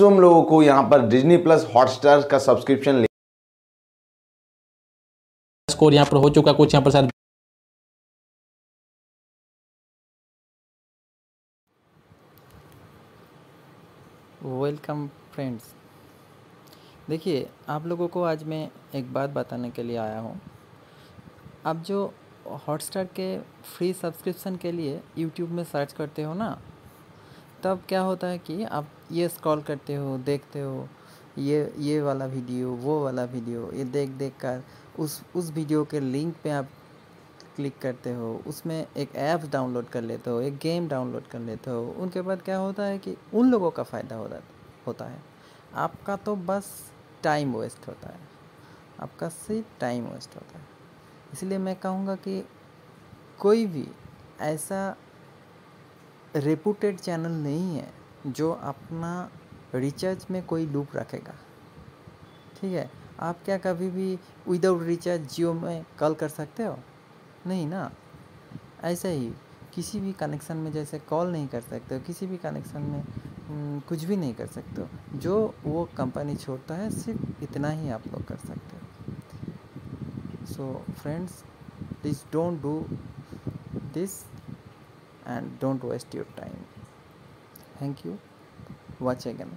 Maximum लोगों को यहाँ पर डिजनी प्लस हॉटस्टार का सब्सक्रिप्शन स्कोर यहाँ पर हो चुका कुछ यहाँ पर शायद वेलकम फ्रेंड्स देखिए आप लोगों को आज मैं एक बात बताने के लिए आया हूँ। आप जो हॉटस्टार के फ्री सब्सक्रिप्शन के लिए यूट्यूब में सर्च करते हो ना तब क्या होता है कि आप ये स्क्रॉल करते हो, देखते हो, ये ये वाला वीडियो वो वाला वीडियो ये देख देख कर उस उस वीडियो के लिंक पे आप क्लिक करते हो, उसमें एक ऐप डाउनलोड कर लेते हो, एक गेम डाउनलोड कर लेते हो, उनके बाद क्या होता है कि उन लोगों का फ़ायदा होता होता है। आपका तो बस टाइम वेस्ट होता है। आपका सिर्फ़ टाइम वेस्ट होता है। इसलिए मैं कहूँगा कि कोई भी ऐसा रेपुटेड चैनल नहीं है जो अपना रिचार्ज में कोई लूप रखेगा। ठीक है? आप क्या कभी भी विदाउट रिचार्ज जियो में कॉल कर सकते हो? नहीं ना? ऐसा ही किसी भी कनेक्शन में जैसे कॉल नहीं कर सकते हो किसी भी कनेक्शन में हम्म, कुछ भी नहीं कर सकते हो जो वो कंपनी छोड़ता है सिर्फ़ इतना ही आप लोग कर सकते हो। So friends please don't do this and don't waste your time. Thank you. Watch again